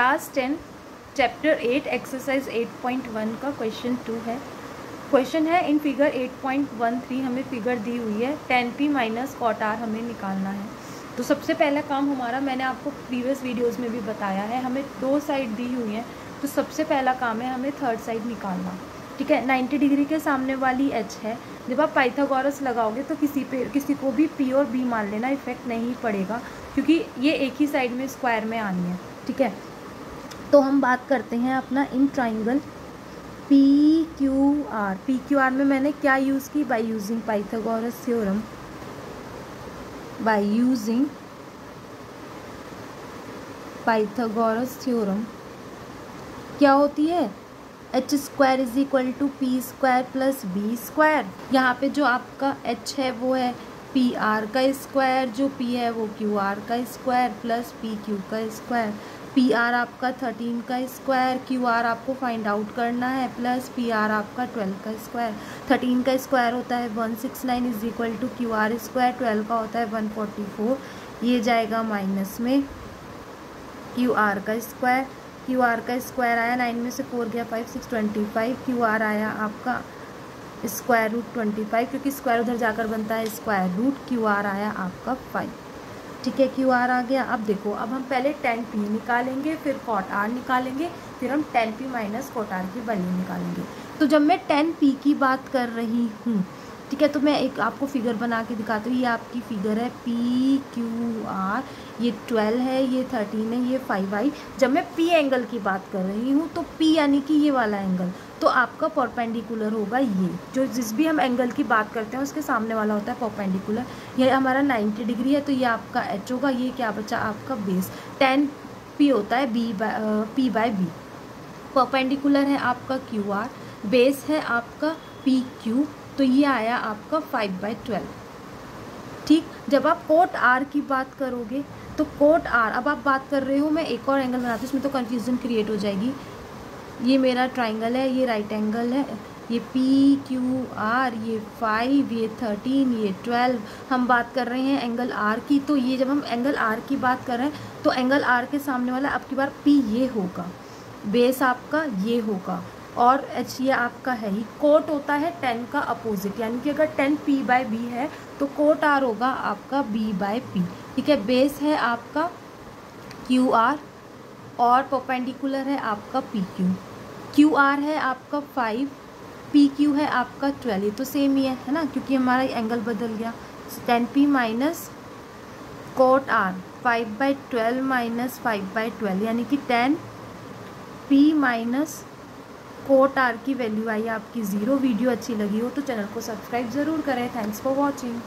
Class ten chapter eight exercise eight point one का question two है। Question है in figure eight point one three हमें figure दी हुई है tan P minus cot R हमें निकालना है। तो सबसे पहला काम हमारा, मैंने आपको प्रीवियस वीडियोस में भी बताया है, हमें दो साइड दी हुई हैं तो सबसे पहला काम है हमें थर्ड साइड निकालना। ठीक है नाइन्टी डिग्री के सामने वाली एच है। जब आप पाइथागोरस लगाओगे तो किसी पे, किसी को भी पी और बी मान लेना इफ़ेक्ट नहीं पड़ेगा, क्योंकि ये एक ही साइड में स्क्वायर में आनी है। ठीक है तो हम बात करते हैं अपना in triangle P Q R P Q R में मैंने क्या यूज़ की? By using Pythagoras theorem by using Pythagoras theorem क्या होती है? H square is equal to P square plus B square यहाँ पे जो आपका एच है, वो है पी आर का स्क्वायर जो पी है, वो क्यू आर का स्क्वायर प्लस पी क्यू का स्क्वायर पी आर आपका थर्टीन का स्क्वायर क्यू आर आपको फाइंड आउट करना है प्लस पी आर आपका ट्वेल्व का स्क्वायर थर्टीन का स्क्वायर होता है one six nine is equal to Q R square twelve का होता है वन फोर्टी फोर ये जाएगा माइनस में. क्यू आर का स्क्वायर क्यू आर का स्क्वायर आया नाइन में से फोर गया five six twenty five Q R आया आपका स्क्वायर रूट ट्वेंटी फाइव क्योंकि स्क्वायर उधर जाकर बनता है स्क्वायर रूट क्यू आर आया आपका फाइव ठीक है क्यू आर आ गया। अब देखो, अब हम पहले टेन पी निकालेंगे, फिर कॉट आर निकालेंगे, फिर हम tan P minus cot R की वैल्यू निकालेंगे। तो जब मैं टेन पी की बात कर रही हूँ ठीक है तो मैं एक आपको फिगर बना के दिखाती हूँ। ये आपकी फिगर है पी क्यू आर ये ट्वेल्व है, ये थर्टीन है, ये फाइव आई जब मैं पी एंगल की बात कर रही हूँ तो पी यानी कि ये वाला एंगल तो आपका परपेंडिकुलर होगा ये। जो जिस भी हम एंगल की बात करते हैं, उसके सामने वाला होता है परपेंडिकुलर ये हमारा 90 डिग्री है तो ये आपका एच होगा। ये क्या बचा? आपका बेस टेन पी होता है B by P by B perpendicular है आपका क्यू आर बेस है आपका पी क्यू तो ये आया आपका फाइव बाई ट्वेल्व ठीक? जब आप कोट आर की बात करोगे तो कोट आर अब आप बात कर रहे हो, मैं एक और एंगल बनाती हूँ, इसमें तो कन्फ्यूज़न क्रिएट हो जाएगी। ये मेरा ट्राइंगल है, ये राइट एंगल है, ये पी क्यू आर ये फाइव ये थर्टीन ये ट्वेल्व हम बात कर रहे हैं एंगल आर की। तो ये जब हम एंगल आर की बात कर रहे हैं तो एंगल आर के सामने वाला आपकी बार पी ये होगा बेस आपका ये होगा। और एच ये आपका है ही। कोट होता है टेन का अपोजिट यानी कि अगर टेन पी बाय बी है तो कोट आर होगा आपका बी बाय पी ठीक है? बेस है आपका क्यू आर और परपेंडिकुलर है आपका पी क्यू क्यू आर है आपका फाइव पी क्यू है आपका ट्वेल्व ये तो सेम ही है है ना? क्योंकि हमारा एंगल बदल गया। Tan P minus cot R five by twelve minus five by twelve यानी कि tan P minus cot R की वैल्यू आई आपकी ज़ीरो वीडियो अच्छी लगी हो तो चैनल को सब्सक्राइब ज़रूर करें। Thanks for watching